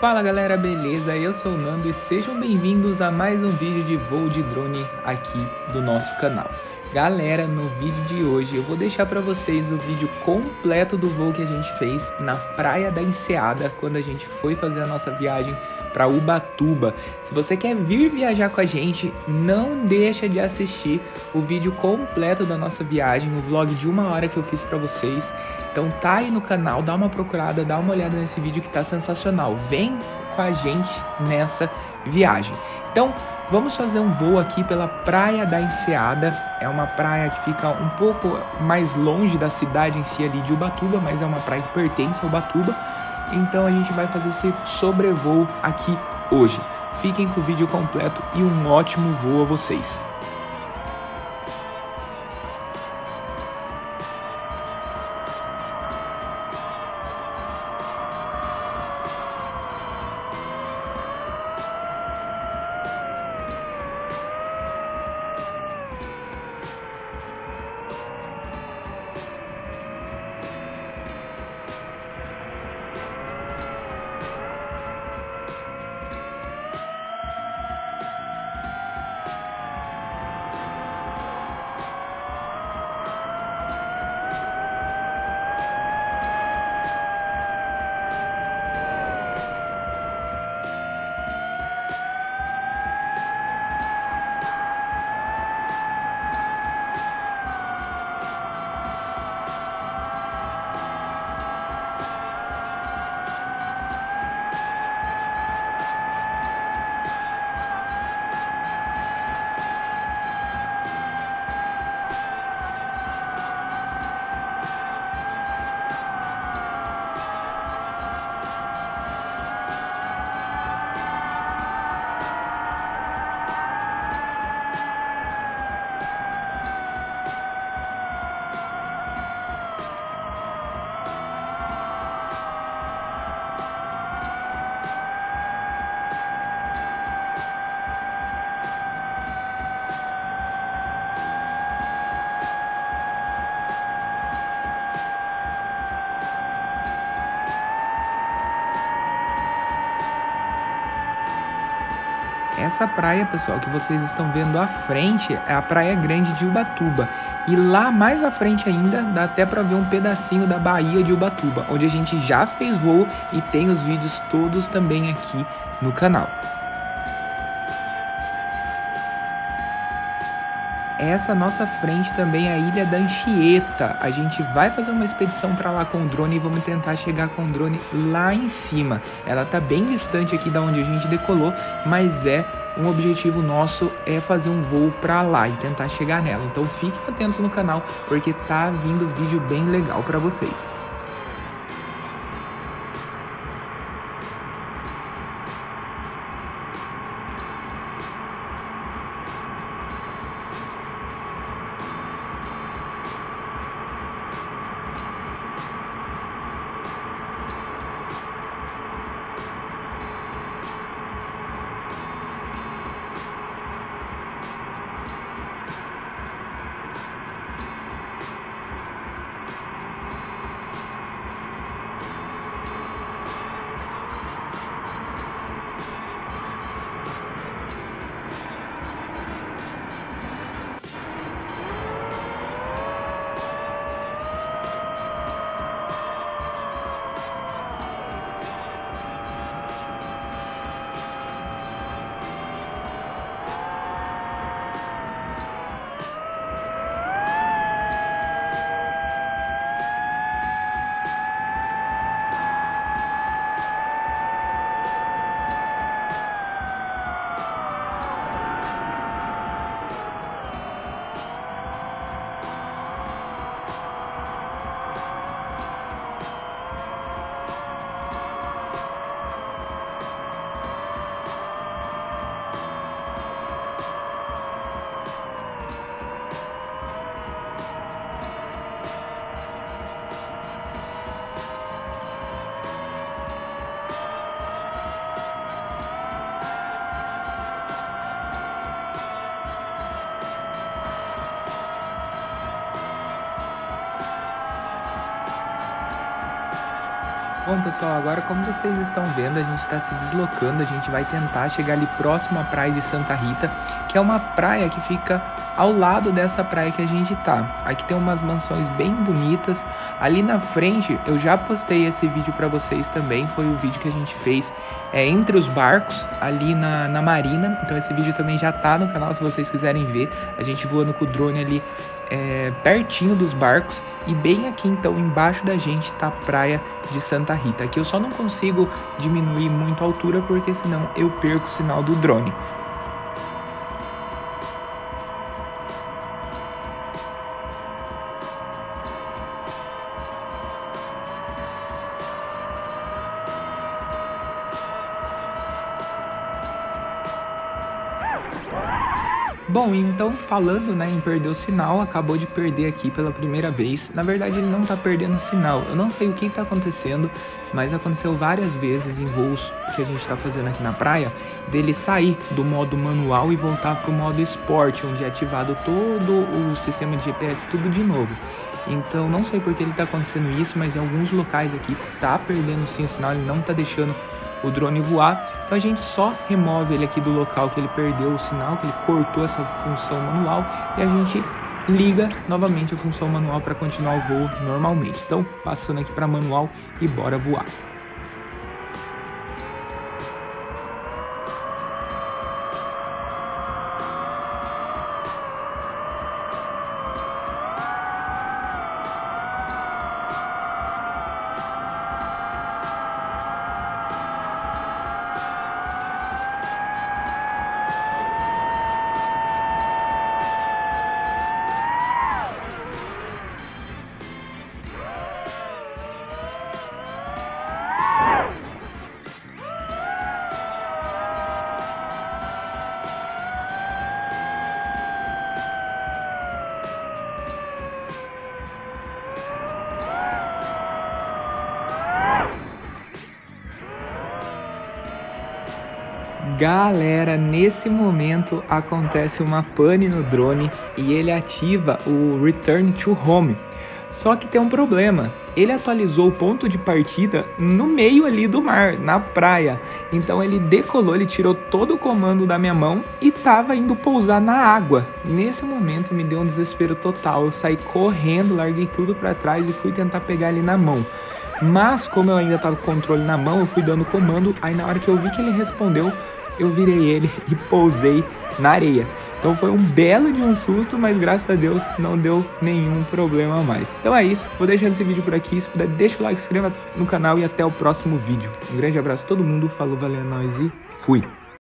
Fala galera, beleza? Eu sou o Nando e sejam bem-vindos a mais um vídeo de voo de drone aqui do nosso canal. Galera, no vídeo de hoje eu vou deixar para vocês o vídeo completo do voo que a gente fez na Praia da Enseada quando a gente foi fazer a nossa viagem para Ubatuba. Se você quer vir viajar com a gente, não deixa de assistir o vídeo completo da nossa viagem, o vlog de uma hora que eu fiz para vocês. Então tá aí no canal, dá uma procurada, dá uma olhada nesse vídeo que tá sensacional. Vem com a gente nessa viagem. Então, vamos fazer um voo aqui pela Praia da Enseada. É uma praia que fica um pouco mais longe da cidade em si ali de Ubatuba, mas é uma praia que pertence a Ubatuba. Então a gente vai fazer esse sobrevoo aqui hoje. Fiquem com o vídeo completo e um ótimo voo a vocês. Essa praia, pessoal, que vocês estão vendo à frente é a Praia Grande de Ubatuba. E lá mais à frente ainda dá até para ver um pedacinho da Baía de Ubatuba, onde a gente já fez voo e tem os vídeos todos também aqui no canal. Essa nossa frente também é a Ilha da Anchieta. A gente vai fazer uma expedição para lá com o drone e vamos tentar chegar com o drone lá em cima. Ela tá bem distante aqui da onde a gente decolou, mas é um objetivo nosso é fazer um voo para lá e tentar chegar nela. Então fiquem atentos no canal porque tá vindo vídeo bem legal para vocês. Bom, pessoal, agora como vocês estão vendo, a gente está se deslocando, a gente vai tentar chegar ali próximo à praia de Santa Rita, que é uma praia que fica ao lado dessa praia que a gente tá. Aqui tem umas mansões bem bonitas. Ali na frente, eu já postei esse vídeo para vocês também, foi o vídeo que a gente fez é, entre os barcos, ali na, na marina. Então esse vídeo também já tá no canal, se vocês quiserem ver. A gente voando com o drone ali é, pertinho dos barcos. E bem aqui, então, embaixo da gente tá a praia de Santa Rita. Aqui eu só não consigo diminuir muito a altura, porque senão eu perco o sinal do drone. Bom, então falando né, em perder o sinal, acabou de perder aqui pela primeira vez. Na verdade, ele não tá perdendo o sinal. Eu não sei o que tá acontecendo, mas aconteceu várias vezes em voos que a gente tá fazendo aqui na praia, dele sair do modo manual e voltar pro modo esporte, onde é ativado todo o sistema de GPS, tudo de novo. Então, não sei por que ele tá acontecendo isso, mas em alguns locais aqui tá perdendo sim o sinal, ele não tá deixando o drone voar. Então a gente só remove ele aqui do local que ele perdeu o sinal, que ele cortou essa função manual e a gente liga novamente a função manual para continuar o voo normalmente. Então, passando aqui para manual e bora voar. Galera, nesse momento acontece uma pane no drone e ele ativa o Return to Home. Só que tem um problema. Ele atualizou o ponto de partida no meio ali do mar, na praia. Então ele decolou, ele tirou todo o comando da minha mão e tava indo pousar na água. Nesse momento me deu um desespero total. Eu saí correndo, larguei tudo para trás e fui tentar pegar ele na mão. Mas como eu ainda tava com o controle na mão, eu fui dando comando. Aí na hora que eu vi que ele respondeu, eu virei ele e pousei na areia. Então foi um belo de um susto, mas graças a Deus não deu nenhum problema mais. Então é isso, vou deixando esse vídeo por aqui. Se puder, deixa o like, se inscreva no canal e até o próximo vídeo. Um grande abraço a todo mundo, falou, valeu, é nóis e fui!